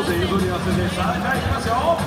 さあでてさあじゃあいきますよ。